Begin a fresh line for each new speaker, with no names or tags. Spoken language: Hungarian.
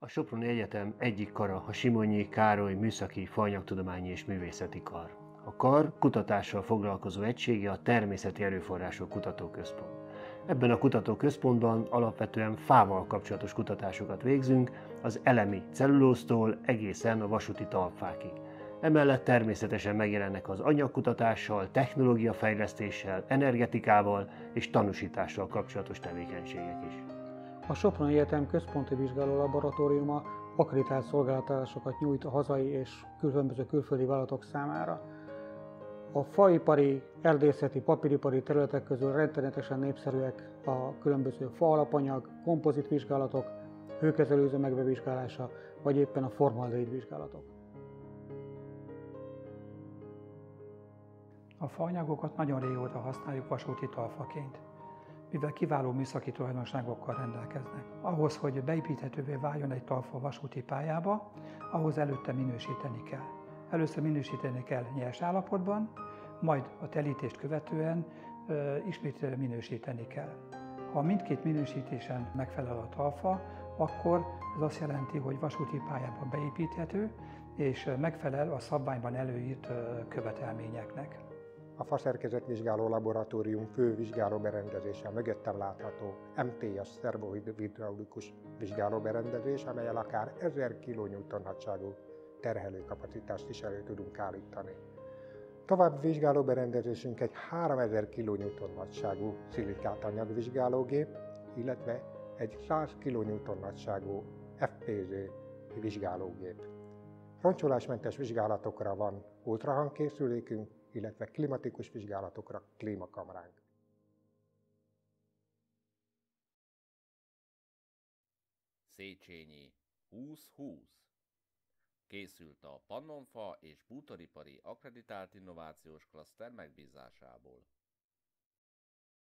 A Soproni Egyetem egyik kara a Simonyi Károly Műszaki Fajnyagtudományi és Művészeti Kar. A kar kutatással foglalkozó egysége a Természeti Erőforrások Kutatóközpont. Ebben a kutatóközpontban alapvetően fával kapcsolatos kutatásokat végzünk, az elemi cellulóztól egészen a vasúti talpfákig. Emellett természetesen megjelennek az anyagkutatással, technológiafejlesztéssel, energetikával és tanúsítással kapcsolatos tevékenységek is.
A Soproni Egyetem központi vizsgáló laboratóriuma akreditált szolgáltatásokat nyújt a hazai és különböző külföldi vállalatok számára. A faipari, erdészeti, papíripari területek közül rettenetesen népszerűek a különböző faalapanyag, kompozit vizsgálatok, hőkezelőző bevizsgálása, vagy éppen a formaldehid vizsgálatok.
A faanyagokat nagyon régóta használjuk vasúti talfaként mivel kiváló műszaki tulajdonságokkal rendelkeznek. Ahhoz, hogy beépíthetővé váljon egy talfa vasúti pályába, ahhoz előtte minősíteni kell. Először minősíteni kell nyers állapotban, majd a telítést követően ö, ismét minősíteni kell. Ha mindkét minősítésen megfelel a talfa, akkor ez azt jelenti, hogy vasúti pályában beépíthető, és megfelel a szabványban előírt követelményeknek.
A faszerkezetvizsgáló laboratórium fő vizsgálóberendezése mögöttem látható MTS szervohidraulikus vizsgálóberendezés, amelyel akár 1000 kN nagyságú terhelőkapacitást is elő tudunk állítani. Tovább vizsgálóberendezésünk egy 3000 kN nagyságú szilikát anyagvizsgálógép, illetve egy 100 kN nagyságú FPZ vizsgálógép. Roncsolásmentes vizsgálatokra van ultrahangkészülékünk, illetve klimatikus vizsgálatokra klímakamránk.
Széchenyi 2020 készült a Pannonfa és Bútoripari Akreditált Innovációs Klaszter megbízásából.